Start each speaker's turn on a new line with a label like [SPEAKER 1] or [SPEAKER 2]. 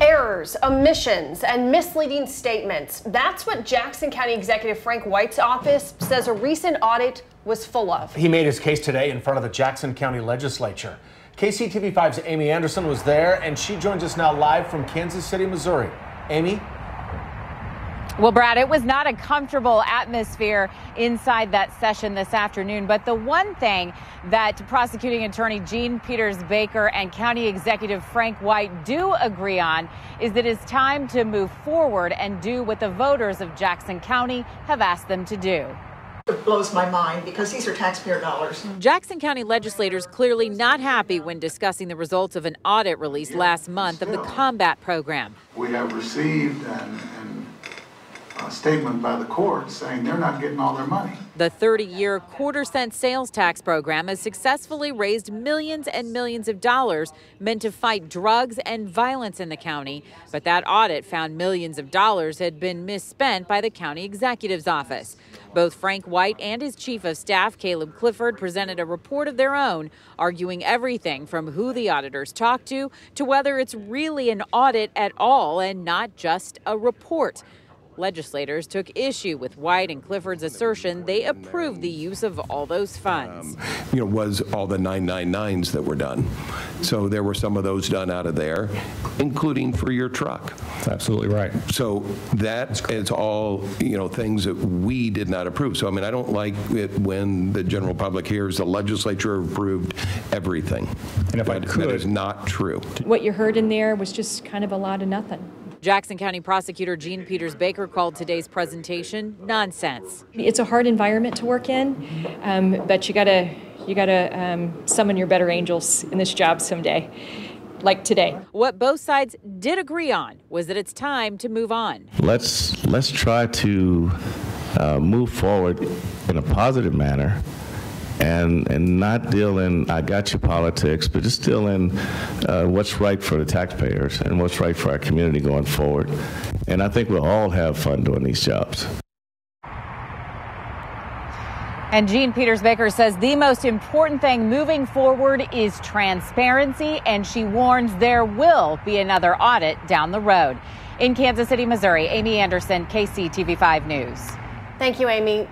[SPEAKER 1] Errors, omissions, and misleading statements. That's what Jackson County Executive Frank White's office says a recent audit was full of.
[SPEAKER 2] He made his case today in front of the Jackson County Legislature. KCTV5's Amy Anderson was there, and she joins us now live from Kansas City, Missouri. Amy?
[SPEAKER 3] Well, Brad, it was not a comfortable atmosphere inside that session this afternoon. But the one thing that prosecuting attorney Jean Peters Baker and County Executive Frank White do agree on is that it's time to move forward and do what the voters of Jackson County have asked them to do.
[SPEAKER 4] It blows my mind because these are taxpayer dollars.
[SPEAKER 3] Jackson County legislators clearly not happy when discussing the results of an audit released last month of the combat program.
[SPEAKER 5] We have received an, an a statement by the court saying they're not getting all their money.
[SPEAKER 3] The 30 year quarter cent sales tax program has successfully raised millions and millions of dollars meant to fight drugs and violence in the county. But that audit found millions of dollars had been misspent by the county executive's office. Both Frank White and his chief of staff, Caleb Clifford, presented a report of their own, arguing everything from who the auditors talked to to whether it's really an audit at all and not just a report. Legislators took issue with White and Clifford's assertion they approved the use of all those funds. Um,
[SPEAKER 6] you know, was all the 999s that were done. So there were some of those done out of there, including for your truck.
[SPEAKER 7] That's absolutely right.
[SPEAKER 6] So that is all, you know, things that we did not approve. So, I mean, I don't like it when the general public hears the legislature approved everything.
[SPEAKER 7] And if that, I could.
[SPEAKER 6] That is not true.
[SPEAKER 8] What you heard in there was just kind of a lot of nothing.
[SPEAKER 3] Jackson County Prosecutor Jean Peters Baker called today's presentation nonsense.
[SPEAKER 8] It's a hard environment to work in, um, but you gotta you gotta um, summon your better angels in this job someday, like today.
[SPEAKER 3] What both sides did agree on was that it's time to move on.
[SPEAKER 9] Let's let's try to uh, move forward in a positive manner and and not deal in I got you politics, but just deal in uh, what's right for the taxpayers and what's right for our community going forward. And I think we'll all have fun doing these jobs.
[SPEAKER 3] And Jean Peters Baker says the most important thing moving forward is transparency, and she warns there will be another audit down the road. In Kansas City, Missouri, Amy Anderson, KCTV5 News.
[SPEAKER 1] Thank you, Amy.